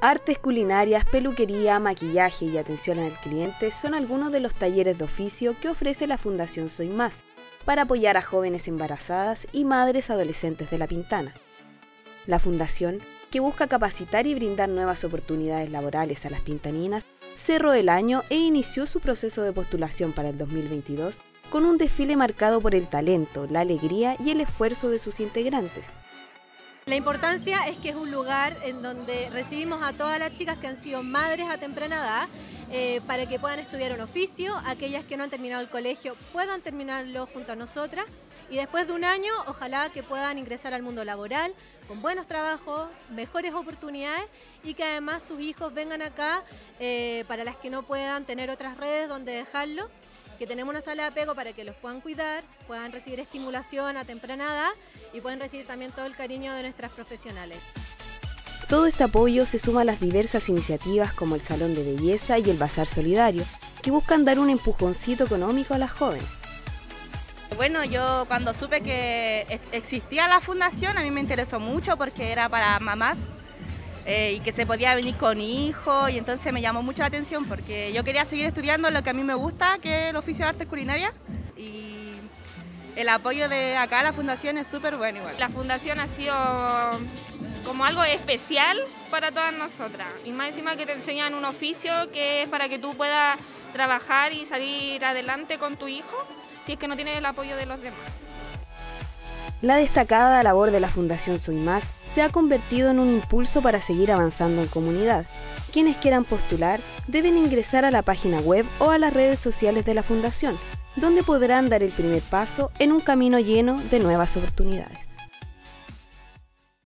Artes culinarias, peluquería, maquillaje y atención al cliente son algunos de los talleres de oficio que ofrece la Fundación Soy Más para apoyar a jóvenes embarazadas y madres adolescentes de La Pintana. La fundación, que busca capacitar y brindar nuevas oportunidades laborales a las pintaninas, cerró el año e inició su proceso de postulación para el 2022 con un desfile marcado por el talento, la alegría y el esfuerzo de sus integrantes. La importancia es que es un lugar en donde recibimos a todas las chicas que han sido madres a temprana edad eh, para que puedan estudiar un oficio, aquellas que no han terminado el colegio puedan terminarlo junto a nosotras. Y después de un año ojalá que puedan ingresar al mundo laboral con buenos trabajos, mejores oportunidades y que además sus hijos vengan acá eh, para las que no puedan tener otras redes donde dejarlo que tenemos una sala de apego para que los puedan cuidar, puedan recibir estimulación a temprana edad y puedan recibir también todo el cariño de nuestras profesionales. Todo este apoyo se suma a las diversas iniciativas como el Salón de Belleza y el Bazar Solidario, que buscan dar un empujoncito económico a las jóvenes. Bueno, yo cuando supe que existía la fundación, a mí me interesó mucho porque era para mamás eh, y que se podía venir con hijos y entonces me llamó mucho la atención porque yo quería seguir estudiando lo que a mí me gusta, que es el oficio de arte culinaria y el apoyo de acá la fundación es súper bueno igual. La fundación ha sido como algo especial para todas nosotras y más encima que te enseñan un oficio que es para que tú puedas trabajar y salir adelante con tu hijo si es que no tienes el apoyo de los demás. La destacada labor de la Fundación Soy Más se ha convertido en un impulso para seguir avanzando en comunidad. Quienes quieran postular deben ingresar a la página web o a las redes sociales de la Fundación, donde podrán dar el primer paso en un camino lleno de nuevas oportunidades.